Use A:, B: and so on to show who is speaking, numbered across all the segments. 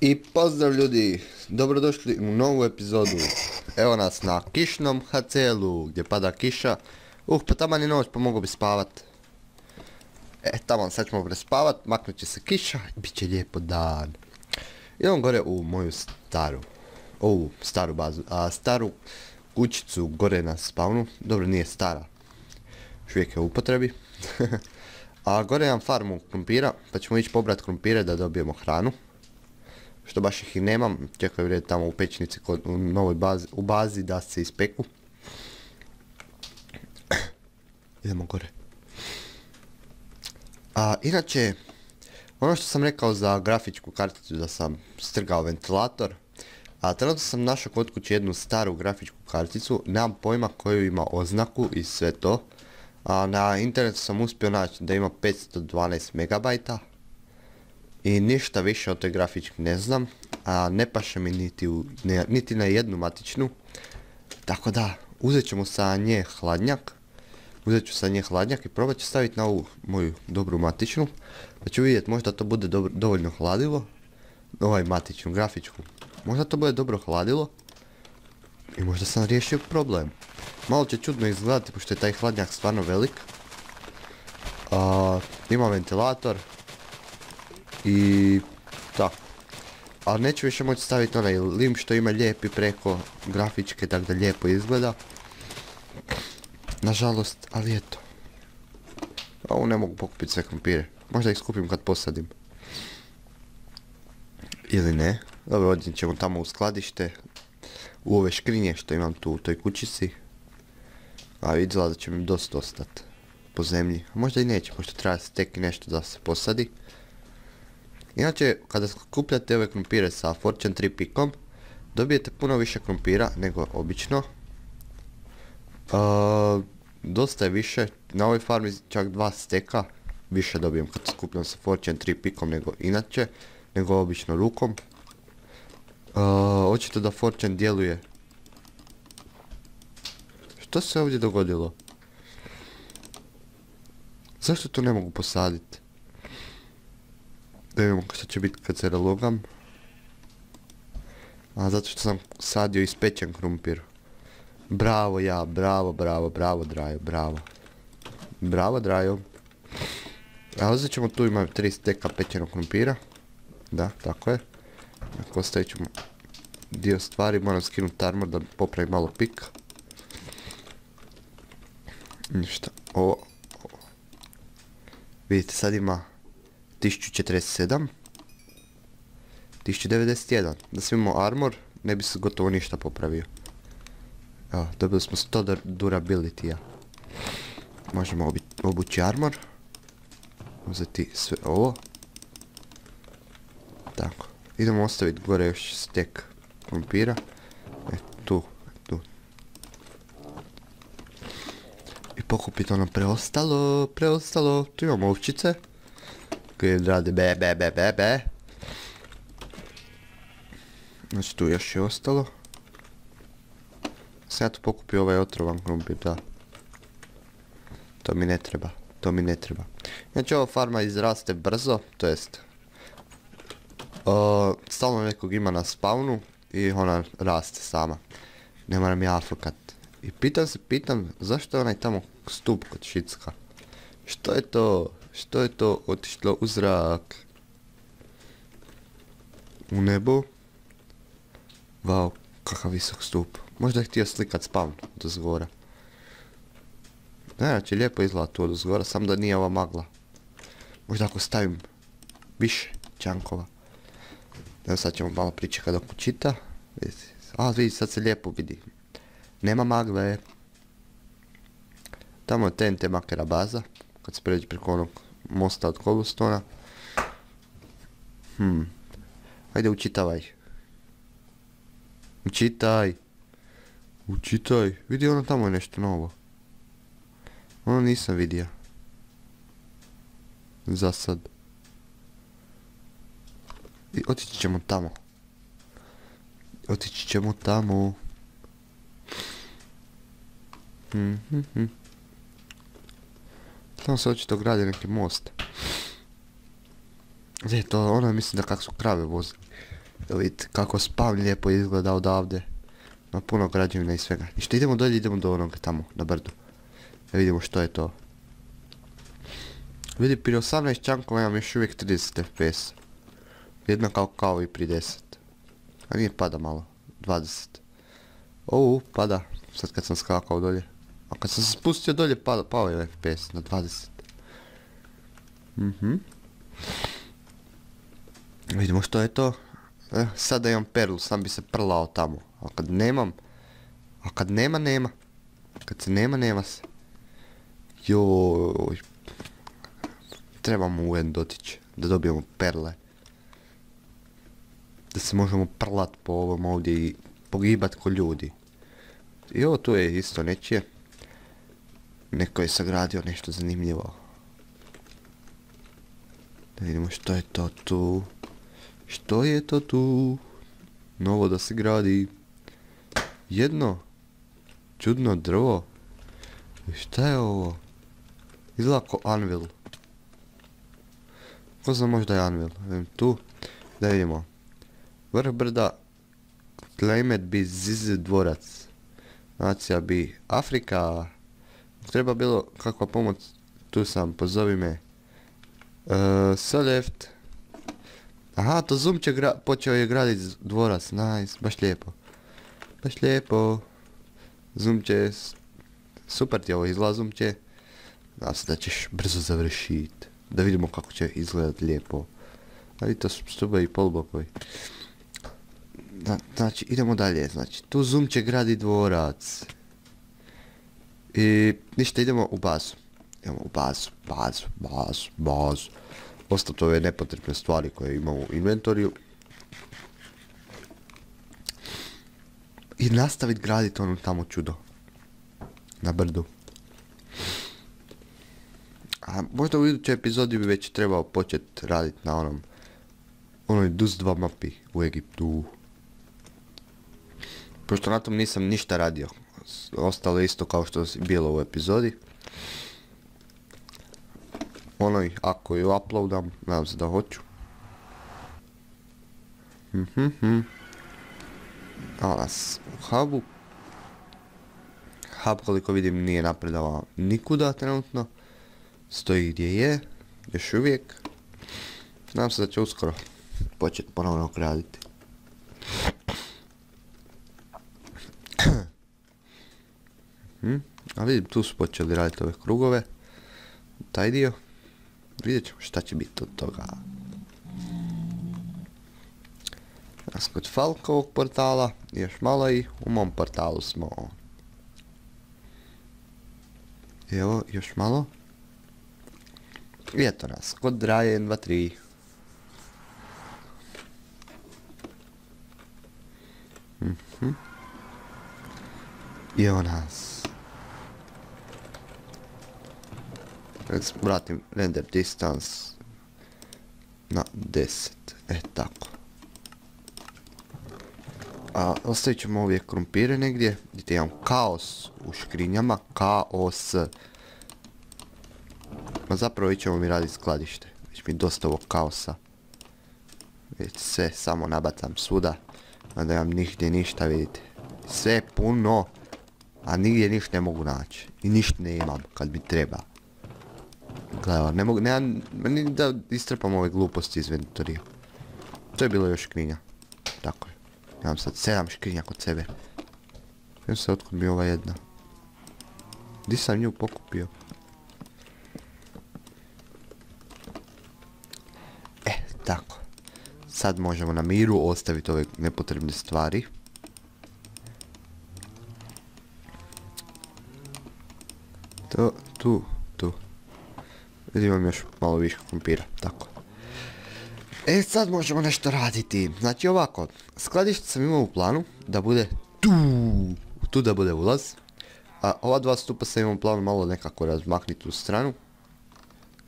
A: I pozdrav ljudi, dobrodošli u novu epizodu. Evo nas na kišnom HCL-u gdje pada kiša. Uh, pa tamo je noć pa mogu bi spavat. E, tamo sad ćemo prespavat, maknut će se kiša i bit će lijepo dan. Idemo gore u moju staru, ovu staru bazu, a staru kućicu gore na spawnu. Dobro, nije stara, još uvijek je u upotrebi. a gore imam farmu krumpira, pa ćemo ići pobrat krumpire da dobijemo hranu što baš ih i nemam, čekaju red tamo u pećnici kod, u novoj bazi, u bazi da se ispeku. Idemo gore. A inače, ono što sam rekao za grafičku karticu da sam strgao ventilator, a trenutno sam našao kod kuće jednu staru grafičku karticu, nemam pojma koju ima oznaku i sve to. A na internetu sam uspio naći da ima 512 megabajta, i ništa više od te grafičke ne znam, a ne paše mi niti, niti na jednu matičnu. Tako da, uzet ćemo sa nje hladnjak. Uzet ću sa nje hladnjak i probat ću staviti na ovu moju dobru matičnu. Pa ću vidjeti, možda to bude dovoljno hladilo. Ovaj matičnu, grafičku. Možda to bude dobro hladilo. I možda sam riješio problem. Malo će čudno izgledati, pošto je taj hladnjak stvarno velik. ima ventilator, i tako. Ali neću više moći staviti onaj lim što ima lijepi preko grafičke, tako da lijepo izgleda. Nažalost, ali eto. Ovo ne mogu pokupiti sve krompire. Možda ih skupim kad posadim. Ili ne. Dobro, odnijet ćemo tamo u skladište. U ove škrinje što imam tu u toj kućici. A vidjela da će mi dosta ostati po zemlji. A možda i neće, možda treba se teki nešto da se posadi. Inače, kada skupljate ove krumpire sa Fortune 3 pikom, dobijete puno više krumpira nego obično. dosta je više, na ovoj farmi čak dva steka više dobijem kad skupljam sa Fortune 3 pikom nego inače, nego obično rukom. očito da Fortune djeluje. Što se ovdje dogodilo? Zašto to ne mogu posaditi? Da vidimo što će biti kad se relogam. A zato što sam sadio ispečen krumpir. Bravo ja, bravo, bravo, bravo Drajo, bravo. Bravo Drajo. A uzet ćemo tu imam 3 steka pečenog krumpira. Da, tako je. Ako ostavit ćemo dio stvari, moram skinuti armor da popravim malo pik. Ništa, ovo. Vidite, sad ima 1047 1091 Da sam armor ne bi se gotovo ništa popravio. Evo, dobili smo 100 durability-a. Možemo obući armor. Uzeti sve ovo. Tako. Idemo ostaviti gore još stek krompira E, tu, tu. I pokupiti ono preostalo, preostalo. Tu imamo ovčice koji radi be be be be be. Znači tu još je ostalo. Sam ja tu pokupio ovaj otrovan krumpir, da. To mi ne treba, to mi ne treba. Znači ova farma izraste brzo, to jest... stalno nekog ima na spawnu i ona raste sama. Ne moram ja afakat. I pitam se, pitam, zašto je onaj tamo stup kod Šicka? Što je to? Što je to otišlo u zrak? U nebo? Vau, kakav visok stup. Možda je htio slikat spawn do zgora. Znači, lijepo izgleda tu od zgora, samo da nije ova magla. Možda ako stavim više čankova. Evo sad ćemo malo pričekati dok učita. A, vidi, sad se lijepo vidi. Nema magle. Tamo je TNT makera baza kad se pređe preko onog mosta od cobblestona. Hmm. Ajde učitavaj. Učitaj. Učitaj. Vidi ono tamo je nešto novo. Ono nisam vidio. Za sad. I otići ćemo tamo. Otići ćemo tamo. Hmm, hmm, hmm. Tamo se očito gradi neki most. Gdje to, ono mislim da kako su krave vozili. Vidite kako spawn lijepo izgleda odavde. Ima puno građevina i svega. I što idemo dolje, idemo do onog tamo, na brdu. Da vidimo što je to. Vidi, prije 18 čankova imam još uvijek 30 fps. Jednako kao i pri 10. A nije pada malo. 20. Ouu, pada. Sad kad sam skakao dolje. A kad sam se spustio dolje, pao je FPS na 20. Mhm. Vidimo što je to. Eh, sada imam perlu, sam bi se prlao tamo. A kad nemam... A kad nema, nema. Kad se nema, nema se. Joj. Trebamo UN dotići. Da dobijemo perle. Da se možemo prlat po ovom ovdje i pogibat ko ljudi. I ovo tu je isto nečije. Neko je sagradio nešto zanimljivo. Da vidimo što je to tu. Što je to tu? Novo da se gradi. Jedno. Čudno drvo. Šta je ovo? Izgleda ko anvil. Ko zna možda je anvil? Evo tu. Da vidimo. Vrh brda. Claimed bi zizi dvorac. Nacija bi Afrika. Treba bilo kakva pomoć. Tu sam, pozovi me. Uh, left. Aha, to Zoom će počeo je graditi dvorac, nice, baš lijepo. Baš lijepo. Zoom će, super ti ovo izgleda Zoom će. Nadam se da ćeš brzo završit. Da vidimo kako će izgledat lijepo. Ali to su stube i polbokovi. znači, idemo dalje, znači, tu Zoom će gradi dvorac. I ništa, idemo u bazu. Idemo u bazu, bazu, bazu, bazu ostati ove nepotrebne stvari koje imamo u inventoriju. I nastaviti graditi ono tamo čudo. Na brdu. A možda u idućoj epizodi bi već trebao početi raditi na onom onoj DUS 2 mapi u Egiptu. Pošto na tom nisam ništa radio. Ostalo isto kao što je bilo u epizodi onoj, ako ju uploadam, nadam se da hoću. Mhm, mhm. nas u hubu. Hub koliko vidim nije napredavao nikuda trenutno. Stoji gdje je, još uvijek. Nadam se da će uskoro početi ponovno graditi. Mhm. A vidim tu su počeli raditi ove krugove. Taj dio. Vidjet ćemo šta će biti od toga. Nas kod Falkovog portala, još malo i u mom portalu smo. Evo, još malo. I eto nas, kod Draje 2, 3. Mhm. I evo nas. Vratim render distance na 10. E tako. A ostavit ćemo uvijek krumpire negdje gdje imam kaos u škrinjama. Kaos. Ma zapravo ćemo mi raditi skladište. Već mi dosta ovog kaosa. Već sve samo nabatam svuda. Da imam nigdje ništa vidite. Sve puno. A nigdje ništa ne mogu naći. I ništa ne imam kad mi treba. Gledaj, ne mogu, nema, ni da istrpam ove gluposti iz inventorija. To je bilo još škrinja. Tako je. Imam sad sedam škrinja kod sebe. Vidim se otkud mi ova jedna. Di sam nju pokupio? E, tako. Sad možemo na miru ostaviti ove nepotrebne stvari. To, tu, Imam još malo više kompira, tako. E sad možemo nešto raditi. Znači ovako, skladište sam imao u planu da bude tu, tu da bude ulaz. A ova dva stupa sam imao u planu malo nekako razmakniti u stranu.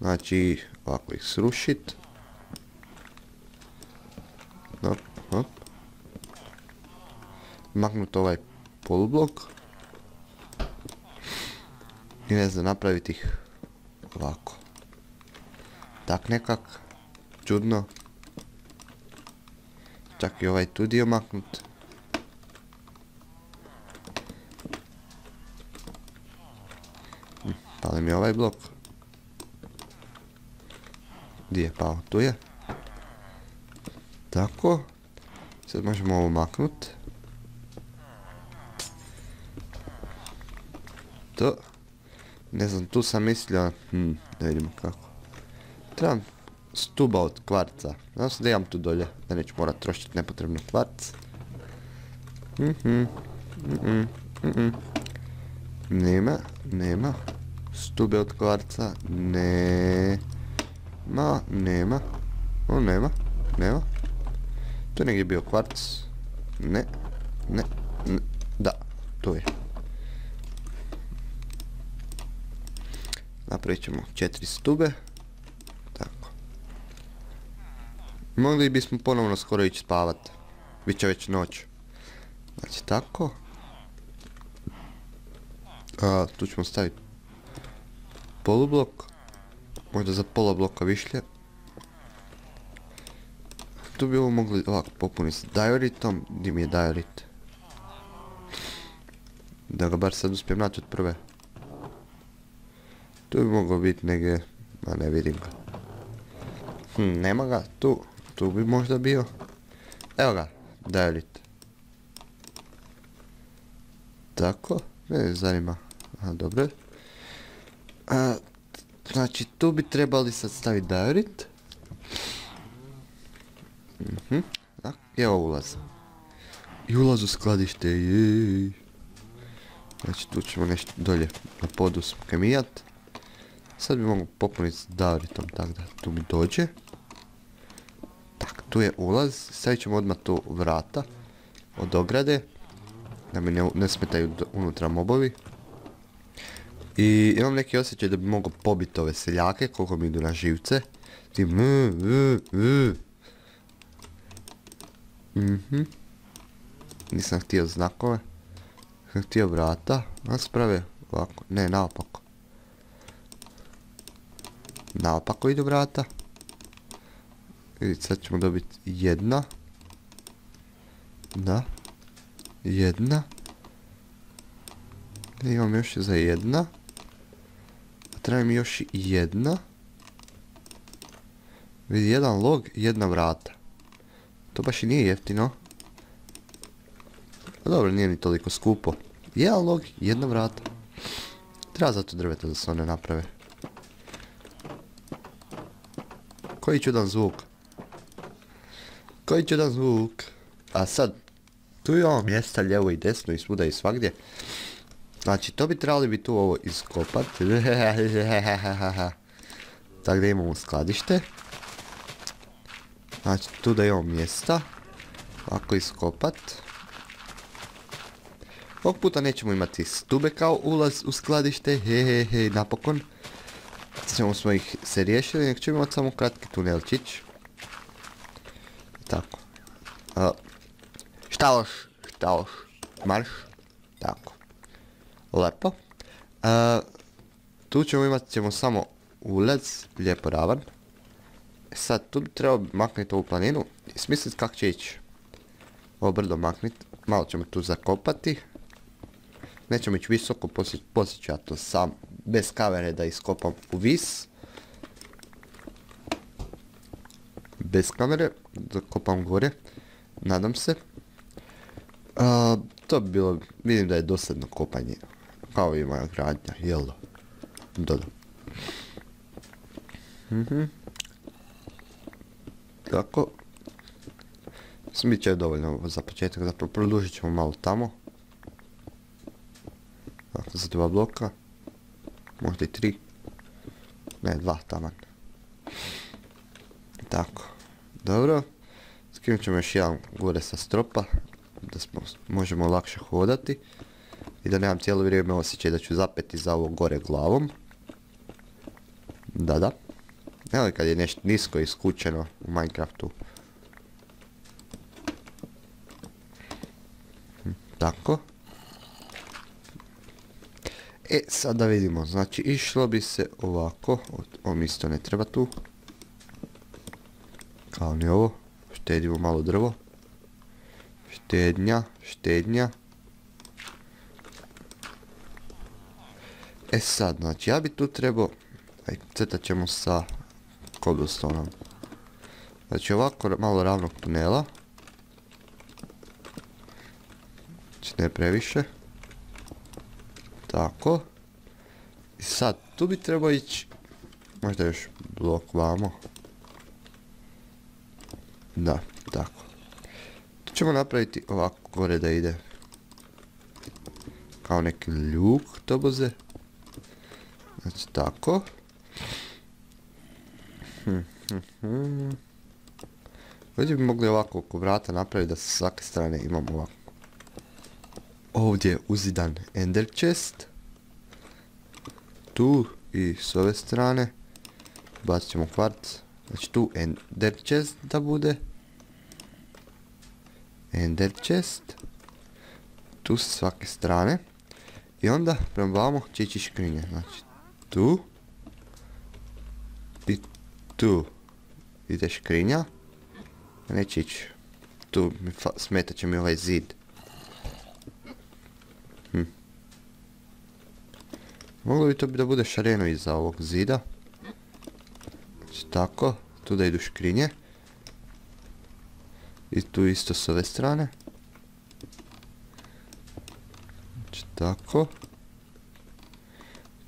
A: Znači, ovako ih srušit. Hop. Maknut ovaj polublok. I ne znam, napraviti ih ovako. Tak nekak. Čudno. čak i ovaj tu dio maknut. Hm, Pali mi ovaj blok. Gdje je pao? Tu je. Tako. Sad možemo ovo maknut. To. Ne znam, tu sam mislio... Hm, da vidimo kako. Trebam stuba od kvarca. Znam se da imam tu dolje, da neću morat trošiti nepotrebno kvarc. Mhm, mhm, mhm. Nema, nema. Stube od kvarca, ne. Ma, nema. O, nema, nema. Tu negdje bio kvarc. Ne, ne, ne. Da, tu je. Napravit ćemo četiri stube. Tako. Mogli bismo ponovno skoro ići spavat. Biće već noć. Znači tako. A, tu ćemo staviti polublok. Možda za pola bloka višlje. Tu bi ovo mogli ovako popuniti s dioritom. Gdje mi je diorit? Da ga bar sad uspijem naći od prve. Tu bi mogao biti negdje, a ne vidim ga. Hm, nema ga, tu, tu bi možda bio. Evo ga, diorit. Tako, ne zanima. A, dobro. A, znači, tu bi trebali sad staviti diorit. Mhm, evo ulaz. I ulaz u skladište. Znači, tu ćemo nešto dolje na podu kemijat. Sad bi mogu popuniti s Dauritom, tako da tu mi dođe. Tu je ulaz. Stavit ćemo odmah tu vrata od ograde. Da mi ne, smetaju unutra mobovi. I imam neki osjećaj da bi mogo pobiti ove seljake koliko mi idu na živce. Ti Mhm. Nisam htio znakove. Sam htio vrata. A sprave ovako. Ne, naopako. Naopako idu vrata. Vidite, sad ćemo dobiti jedna. Da. Jedna. imam još za jedna. A treba mi još jedna. Vidi, jedan log, jedna vrata. To baš i nije jeftino. A dobro, nije ni toliko skupo. Jedan log, jedna vrata. Treba zato drveta da se one naprave. Koji čudan zvuk. Koji čudan zvuk. A sad, tu imamo mjesta lijevo i desno i svuda i svagdje. Znači, to bi trebali bi tu ovo iskopat. Tako da imamo skladište. Znači, tu da imamo mjesta. Ovako iskopat. Ovog puta nećemo imati stube kao ulaz u skladište. Hehehe, napokon ćemo smo ih se riješili, nek ćemo imati samo kratki tunelčić. Tako. šta loš? Šta loš? Marš? Tako. Lepo. tu ćemo imati ćemo samo ulaz, lijepo ravan. E sad, tu bi trebao maknuti ovu planinu i smisliti kako će ići. Ovo brdo maknuti. Malo ćemo tu zakopati. Nećemo ići visoko, poslije ću ja to sam bez kamere da iskopam u vis. Bez kamere, da kopam gore, nadam se. to bi bilo, vidim da je dosadno kopanje, kao i moja gradnja, jel da? Da, mhm. Tako. Bit će dovoljno za početak, zapravo produžit ćemo malo tamo. Dakle, za dva bloka možda i tri. Ne, dva taman. Tako. Dobro. Skinut ćemo još jedan gore sa stropa. Da smo, možemo lakše hodati. I da nemam cijelo vrijeme osjećaj da ću zapeti za ovo gore glavom. Da, da. Evo kad je nešto nisko i skučeno u Minecraftu. Hm, tako. E, sad da vidimo, znači išlo bi se ovako, ovo isto ne treba tu. Kao ni ovo, štedimo malo drvo. Štednja, štednja. E sad, znači ja bi tu trebao, aj crtat ćemo sa cobblestoneom. Znači ovako malo ravnog tunela. Znači ne previše. Tako. I sad, tu bi trebao ići, možda još blok vamo. Da, tako. Tu ćemo napraviti ovako gore da ide. Kao neki ljuk toboze. Znači tako. Hm, hm, hm. Ovdje bi mogli ovako oko vrata napraviti da sa svake strane imamo ovako. Ovdje je uzidan ender chest. Tu i s ove strane. Bacit ćemo kvarc. Znači tu ender chest da bude. Ender chest. Tu sa svake strane. I onda prema vamo će škrinje. Znači tu. I tu. Ide škrinja. Neće ići. Tu mi smetat će mi ovaj zid. Hm. Moglo bi to da bude šareno iza ovog zida. Znači tako. Tu da idu škrinje. I tu isto s ove strane. Znači tako.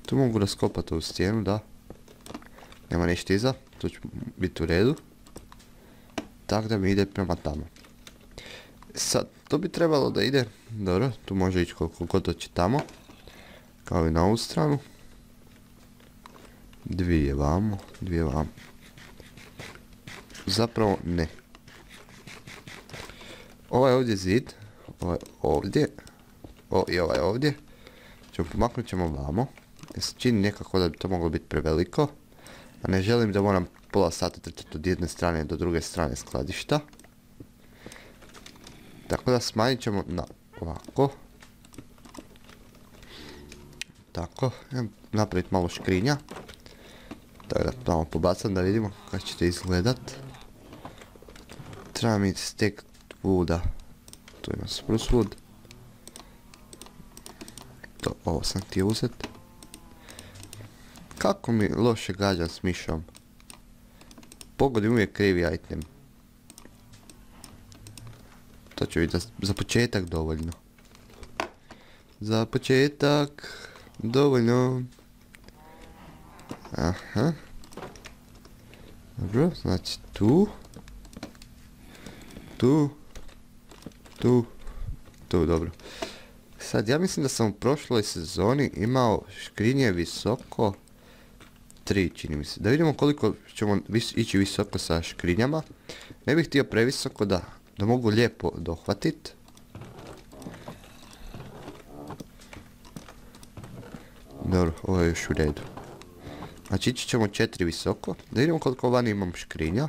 A: Tu mogu raskopati ovu stijenu, da. Nema ništa iza, to će biti u redu. Tako da mi ide prema tamo. Sad, to bi trebalo da ide, dobro, tu može ići koliko god hoće tamo. Kao i na ovu stranu. Dvije vamo, dvije vamo. Zapravo ne. Ovaj ovdje zid, ovaj ovdje, o, i ovaj ovdje. Ćemo pomaknut ćemo vamo. Jer se čini nekako da bi to moglo biti preveliko. A ne želim da moram pola sata trčati od jedne strane do druge strane skladišta. Tako da smanjit ćemo na ovako. Tako, napraviti malo škrinja. Tako da tamo pobacam da vidimo kako će izgledat. Treba mi stek wooda. Tu ima spruce wood. To, ovo sam htio uzeti. Kako mi loše gađam s mišom? Pogodim uvijek krivi item. To će biti za početak dovoljno. Za početak dovoljno. Aha. Dobro, znači tu. Tu. Tu. Tu, dobro. Sad, ja mislim da sam u prošloj sezoni imao škrinje visoko 3 čini mi se. Da vidimo koliko ćemo ići visoko sa škrinjama. Ne bih htio previsoko da, da mogu lijepo dohvatit. Dobro, ovo je još u redu. Znači ići ćemo četiri visoko. Da vidimo koliko vani imam škrinja.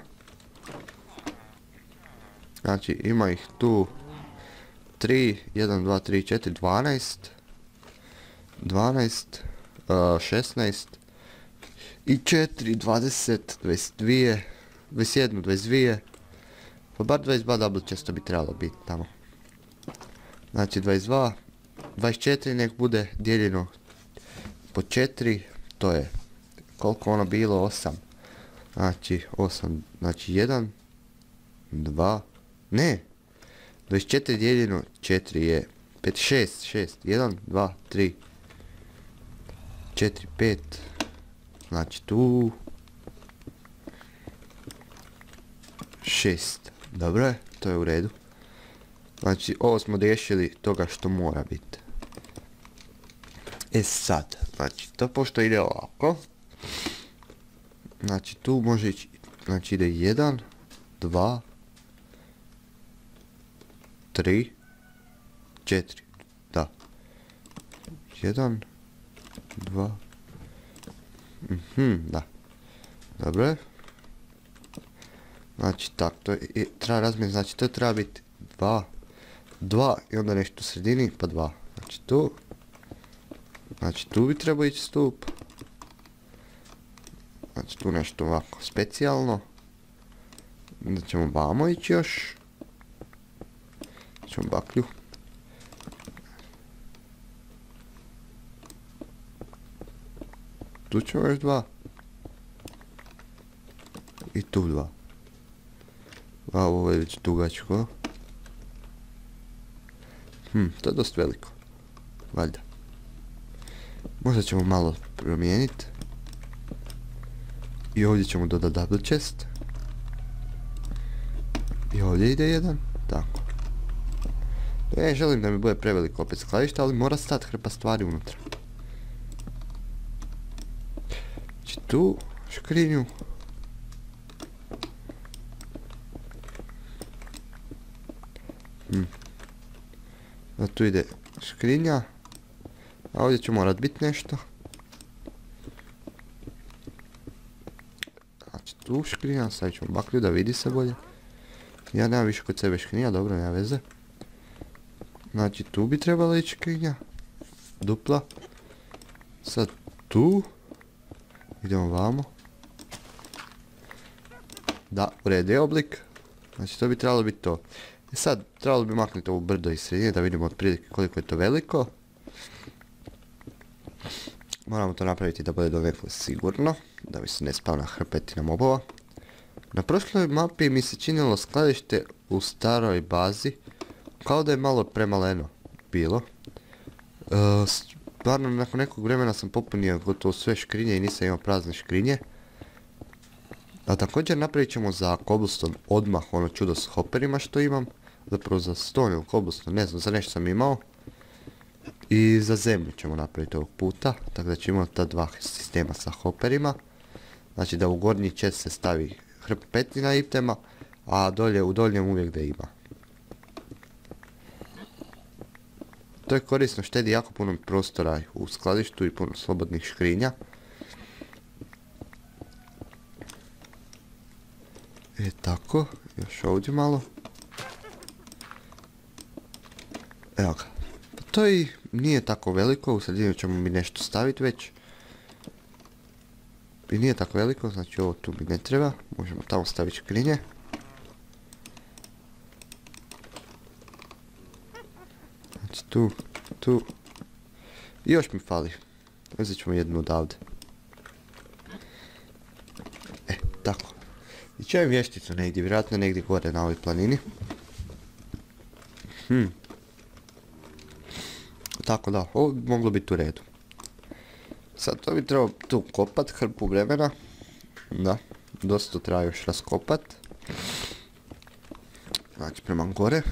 A: Znači ima ih tu 3, 1, 2, 3, 4, 12. 12, uh, 16, i 4, 20, 22, 21, 22. Pa bar 22 double često bi trebalo biti tamo. Znači 22, 24 nek bude dijeljeno po 4, to je koliko ono bilo, 8. Znači 8, znači 1, 2, ne, 24 dijeljeno 4 je 5, 6, 6, 1, 2, 3, 4, 5, Znači tu... Šest. Dobro je, to je u redu. Znači ovo smo riješili toga što mora biti. E sad, znači to pošto ide ovako. Znači tu može ići, znači ide jedan, dva, tri, četiri, da. Jedan, dva, Mhm, da. Dobro je. Znači tako, to je, treba razmijeniti, znači to treba biti dva, dva i onda nešto sredini pa dva. Znači tu, znači tu bi trebao ići stup. Znači tu nešto ovako specijalno. Onda ćemo vamo ići još. Ćemo baklju. Tu ćemo još dva. I tu dva. A ovo je već dugačko. Hm, to je dosta veliko. Valjda. Možda ćemo malo promijeniti. I ovdje ćemo dodati double chest. I ovdje ide jedan. Tako. Ne želim da mi bude preveliko opet skladište, ali mora stati hrpa stvari unutra. Znači tu škrinju. Hm. Tu ide škrinja. A ovdje će morat biti nešto. Znači tu škrinja, stavit ćemo baklju da vidi se bolje. Ja nemam više kod sebe škrinja, dobro, nema veze. Znači tu bi trebala ići škrinja. Dupla. Sad tu. Idemo vamo. Da, u je oblik. Znači to bi trebalo biti to. I e sad, trebalo bi maknuti ovu brdo iz sredine da vidimo otprilike koliko je to veliko. Moramo to napraviti da bude donekle sigurno, da bi se ne spao na hrpetina mobova. Na prošloj mapi mi se činilo skladište u staroj bazi, kao da je malo premaleno bilo. E, stvarno, nakon nekog vremena sam popunio gotovo sve škrinje i nisam imao prazne škrinje. A također napravit ćemo za cobblestone odmah ono čudo s hopperima što imam. Zapravo za stone ili cobblestone, ne znam, za nešto sam imao. I za zemlju ćemo napraviti ovog puta, tako da ćemo imati ta dva sistema sa hopperima. Znači da u gornji čest se stavi hrpetina itema, a dolje u doljem uvijek da ima. To je korisno, štedi jako puno prostora u skladištu i puno slobodnih škrinja. E tako, još ovdje malo. Evo ga. Pa to i nije tako veliko, u sredinu ćemo mi nešto staviti već. I nije tako veliko, znači ovo tu mi ne treba. Možemo tamo staviti škrinje. Znači tu, tu. I još mi fali. Uzet ćemo jednu odavde. E, tako. I čujem vješticu negdje, vjerojatno negdje gore na ovoj planini. Hm. Tako da, ovo bi moglo biti u redu. Sad to bi trebalo tu kopat hrpu vremena. Da, dosta treba još raskopat. Znači prema gore.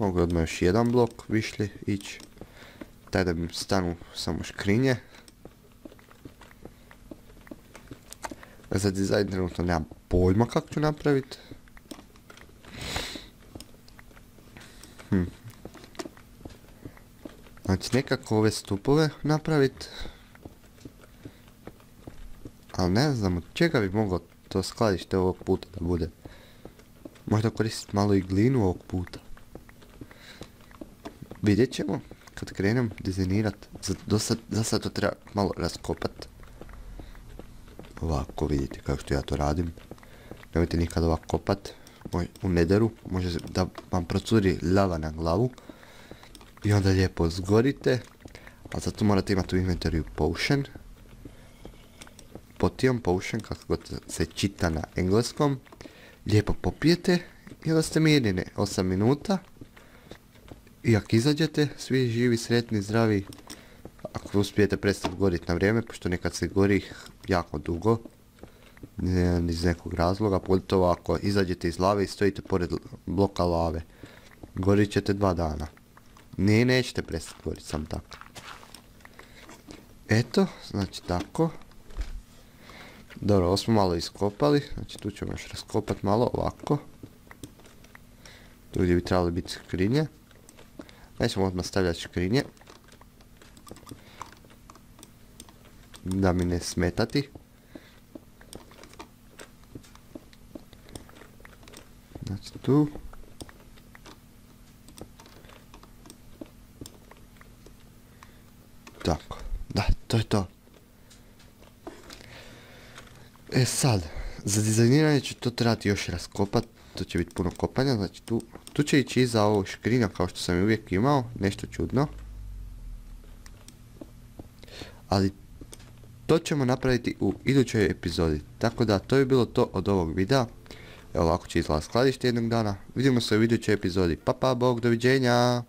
A: Mogu odmah još jedan blok višli ići. Taj da mi stanu samo škrinje. Za dizajn trenutno nemam pojma kako ću napraviti. Hm. Znači nekako ove stupove napraviti. Ali ne znam od čega bi moglo to skladište ovog puta da bude. Možda koristiti malo i glinu ovog puta. Vidjet ćemo kad krenem dizajnirat. Za, za sad to treba malo raskopat. Ovako vidite kako što ja to radim. Nemojte nikad ovako kopat. U nederu može da vam procuri lava na glavu. I onda lijepo zgorite. A zato morate imati u inventoriju potion. Potion, potion, kako god se čita na engleskom. Lijepo popijete i onda ste mirni 8 minuta. I ako izađete, svi živi, sretni, zdravi, ako uspijete prestati goriti na vrijeme, pošto nekad se gori jako dugo, iz nekog razloga, pogotovo ako izađete iz lave i stojite pored bloka lave, gorit ćete dva dana. Ne, nećete prestati goriti, sam tako. Eto, znači tako. Dobro, ovo smo malo iskopali, znači tu ćemo još raskopati malo ovako. Tu gdje bi trebali biti skrinje. Nećemo odmah stavljati škrinje. Da mi ne smetati. Znači tu. Tako, da, to je to. E sad, za dizajniranje ću to trebati još raskopat, to će biti puno kopanja, znači tu, tu će ići iza ovog škrina kao što sam i uvijek imao, nešto čudno. Ali to ćemo napraviti u idućoj epizodi. Tako da to je bilo to od ovog videa. Evo ovako će izgleda skladište jednog dana. Vidimo se u idućoj epizodi. Pa pa, bog, doviđenja!